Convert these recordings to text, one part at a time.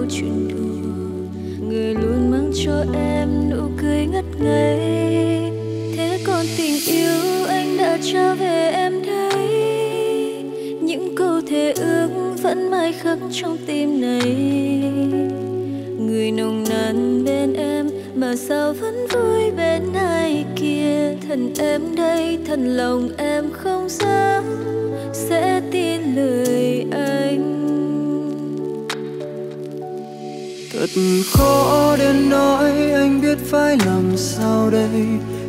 câu chuyện đùa. Người luôn mang cho em nụ cười ngất ngây. Thế còn tình yêu anh đã trao về em đây những câu thề ước vẫn mãi khắc trong tim này. Người nồng nàn bên em mà sao vẫn vui bên ai kia? Thần em đây thần lòng em không dám sẽ tin lời thật khó đến nỗi anh biết phải làm sao đây.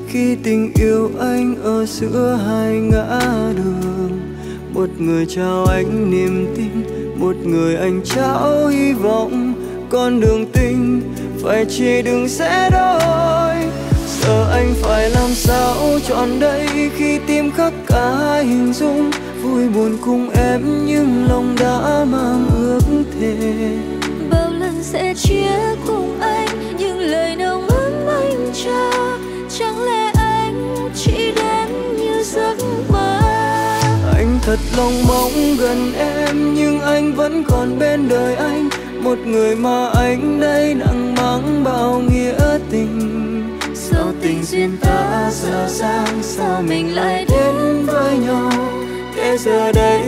Khi tình yêu anh ở giữa hai ngã đường, một người trao anh niềm tin, một người anh trao hy vọng. Con đường tình phải chỉ đường sẽ đôi. Giờ anh phải làm sao chọn đây khi tim khắc cả hình dung? Vui buồn cùng em nhưng lòng đã mang ước thề sẽ chia cùng anh. Những lời nồng ấm anh cho chẳng lẽ anh chỉ đến như giấc mơ? Anh thật lòng mong gần em nhưng anh vẫn còn bên đời anh. Một người mà anh đây nặng mang bao nghĩa tình. Sao tình duyên ta dở dang sao mình lại đến với nhau? Thế giờ đây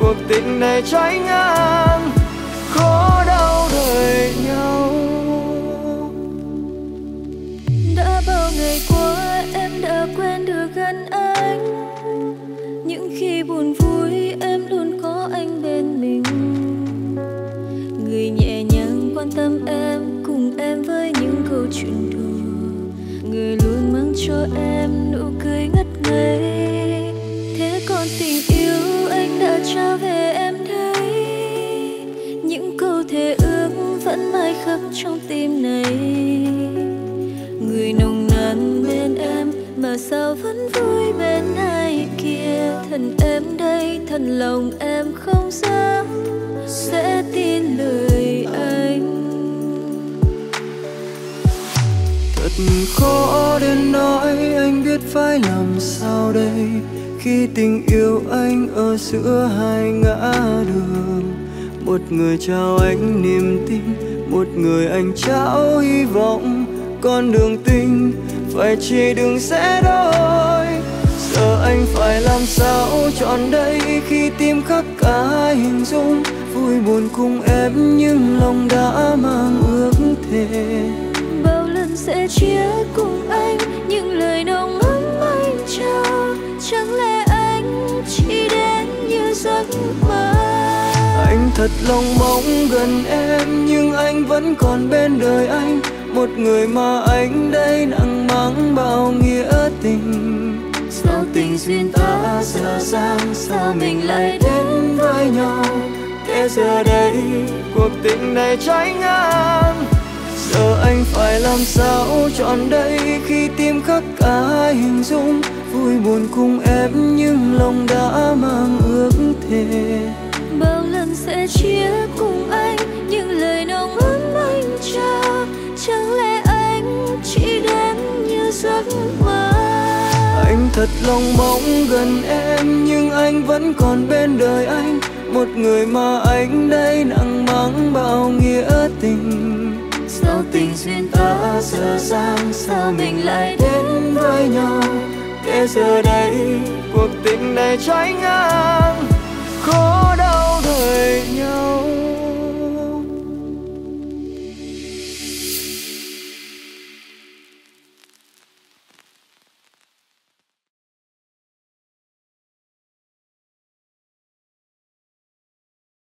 cuộc tình này trái ngang. Khó buồn vui, em luôn có anh bên mình. Người nhẹ nhàng quan tâm em, cùng em với những câu chuyện đùa. Người luôn mang cho em nụ cười ngất ngây. Thế còn tình yêu, anh đã trao về em đây những câu thề ước vẫn mãi khắc trong tim này. Em mà sao vẫn vui bên ai kia? Thần em đây thần lòng em không dám. Sẽ tin lời anh. Thật khó đến nỗi anh biết phải làm sao đây. Khi tình yêu anh ở giữa hai ngã đường, một người trao anh niềm tin, một người anh trao hy vọng. Con đường tình phải chỉ đường sẽ đôi. Giờ anh phải làm sao chọn đây khi tim khắc cả hình dung? Vui buồn cùng em nhưng lòng đã mang ước thề. Sẽ chia cùng anh những lời nồng ấm anh trao. Chẳng lẽ anh chỉ đến như giấc mơ? Anh thật lòng mong gần em nhưng anh vẫn còn bên đời anh một người mà anh đây nặng mang bao nghĩa tình. Sao tình duyên ta dở dang sao mình lại đến với nhau? Thế giờ đây cuộc tình này trái ngang. Giờ anh phải làm sao chọn đây khi tim khắc cả hình dung? Vui buồn cùng em nhưng lòng đã mang ước thề. Bao lần sẽ chia cùng anh thật lòng mong gần em, nhưng anh vẫn còn bên đời anh. Một người mà anh đây nặng mang bao nghĩa tình. Sao tình duyên ta dở dang sao mình lại đến với nhau? Để giờ đây, cuộc tình này trái ngang. Khó